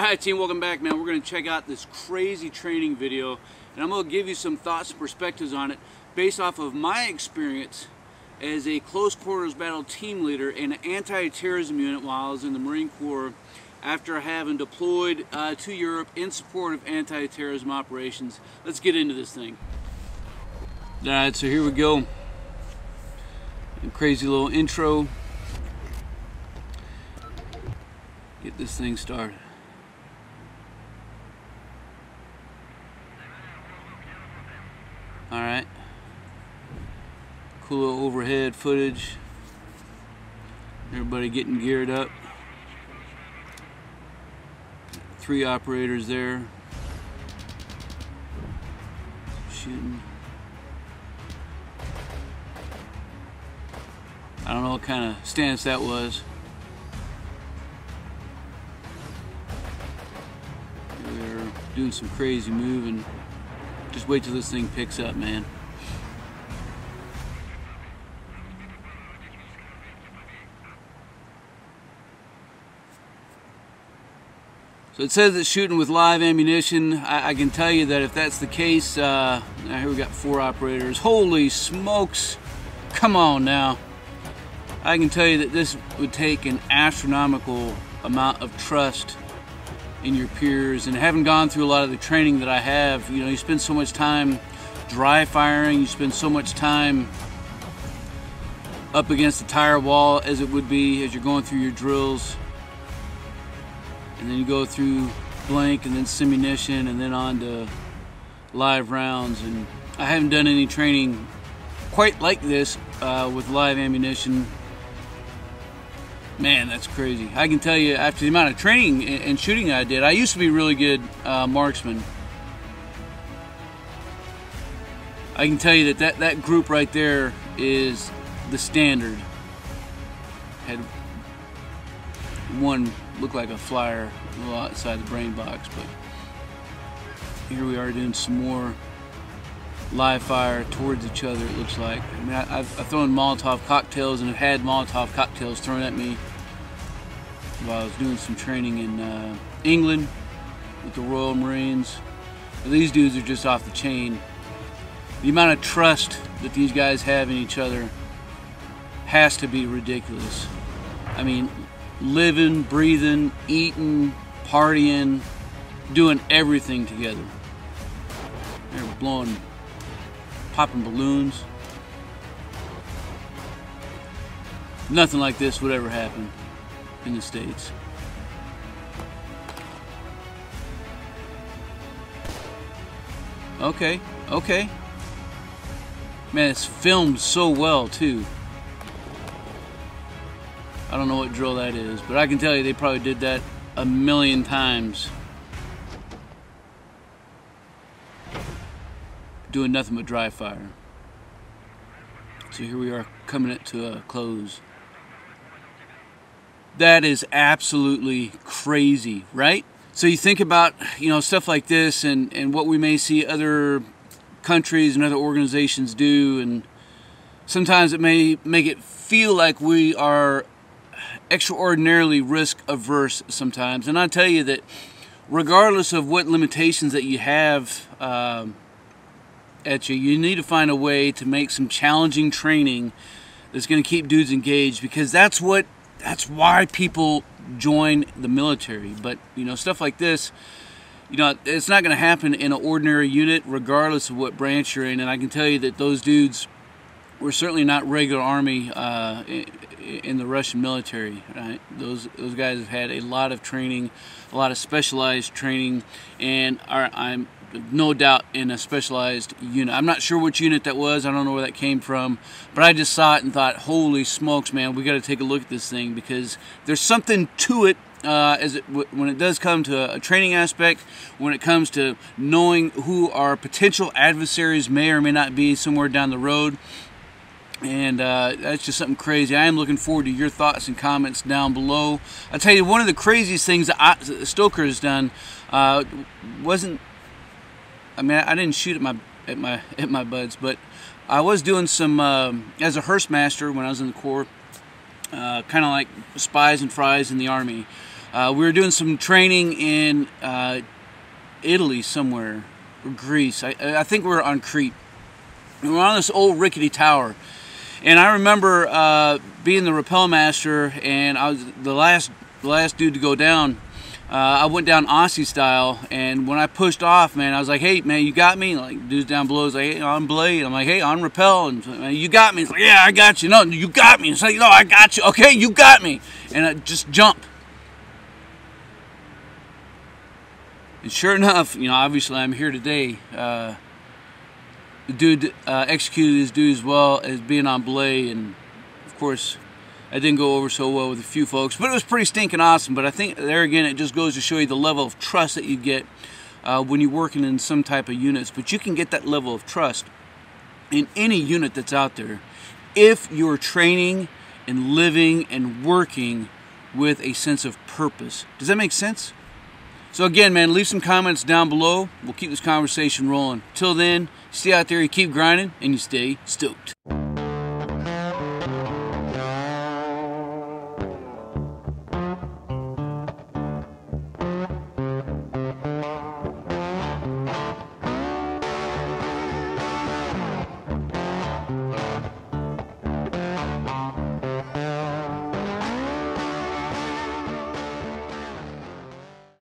Alright team, welcome back man. We're going to check out this crazy training video and I'm going to give you some thoughts and perspectives on it based off of my experience as a close quarters battle team leader in an anti-terrorism unit while I was in the Marine Corps after having deployed uh, to Europe in support of anti-terrorism operations. Let's get into this thing. Alright, so here we go. A crazy little intro. Get this thing started. Alright. Cool overhead footage. Everybody getting geared up. Three operators there. Shooting. I don't know what kind of stance that was. They're doing some crazy moving. Just wait till this thing picks up, man. So it says it's shooting with live ammunition. I, I, can tell you that if that's the case, uh, here we got four operators. Holy smokes! Come on now. I can tell you that this would take an astronomical amount of trust in your peers and having gone through a lot of the training that I have, you know, you spend so much time dry firing, you spend so much time up against the tire wall as it would be as you're going through your drills. And then you go through blank and then simunition and then on to live rounds. And I haven't done any training quite like this uh, with live ammunition Man, that's crazy. I can tell you, after the amount of training and shooting I did, I used to be really good uh, marksman. I can tell you that, that that group right there is the standard. Had one look like a flyer a little outside the brain box, but here we are doing some more live fire towards each other, it looks like. I mean, I, have I've thrown Molotov cocktails and have had Molotov cocktails thrown at me while I was doing some training in uh, England with the Royal Marines. These dudes are just off the chain. The amount of trust that these guys have in each other has to be ridiculous. I mean, living, breathing, eating, partying, doing everything together. They're blowing, popping balloons. Nothing like this would ever happen in the States. Okay, okay. Man, it's filmed so well, too. I don't know what drill that is, but I can tell you they probably did that a million times. Doing nothing but dry fire. So here we are coming it to a close. That is absolutely crazy, right? So you think about, you know, stuff like this and, and what we may see other countries and other organizations do and sometimes it may make it feel like we are extraordinarily risk averse sometimes. And I tell you that regardless of what limitations that you have um, at you, you need to find a way to make some challenging training that's going to keep dudes engaged because that's what that's why people join the military. But you know, stuff like this, you know, it's not going to happen in an ordinary unit, regardless of what branch you're in. And I can tell you that those dudes were certainly not regular army uh, in the Russian military. Right? Those those guys have had a lot of training, a lot of specialized training, and are I'm no doubt in a specialized unit. I'm not sure which unit that was. I don't know where that came from, but I just saw it and thought, "Holy smokes, man! We got to take a look at this thing because there's something to it." Uh, as it, when it does come to a training aspect, when it comes to knowing who our potential adversaries may or may not be somewhere down the road, and uh, that's just something crazy. I am looking forward to your thoughts and comments down below. I'll tell you, one of the craziest things that, I, Stoker has done uh, wasn't I mean, I didn't shoot at my at my at my buds, but I was doing some uh, as a HRST master when I was in the Corps, uh, kind of like spies and fries in the Army. Uh, we were doing some training in uh, Italy somewhere, or Greece. I, I think we were on Crete. We were on this old rickety tower. And I remember uh, being the rappel master, and I was the last, the last dude to go down. Uh, I went down Aussie style, and when I pushed off, man, I was like, "Hey, man, you got me." Like, dude's down below is like, "Hey, on belay." I'm like, "Hey, on rappel," and man, you got me. It's like, "Yeah, I got you." No, you got me. It's like, "No, I got you." Okay, you got me, and I just jump. And sure enough, you know, obviously I'm here today. Uh, dude uh, executed his as well as being on belay, and of course, I didn't go over so well with a few folks, but it was pretty stinking awesome. But I think there again, it just goes to show you the level of trust that you get uh, when you're working in some type of units. But you can get that level of trust in any unit that's out there if you're training and living and working with a sense of purpose. Does that make sense? So again, man, leave some comments down below. We'll keep this conversation rolling. Till then, stay out there, you keep grinding, and you stay stoked.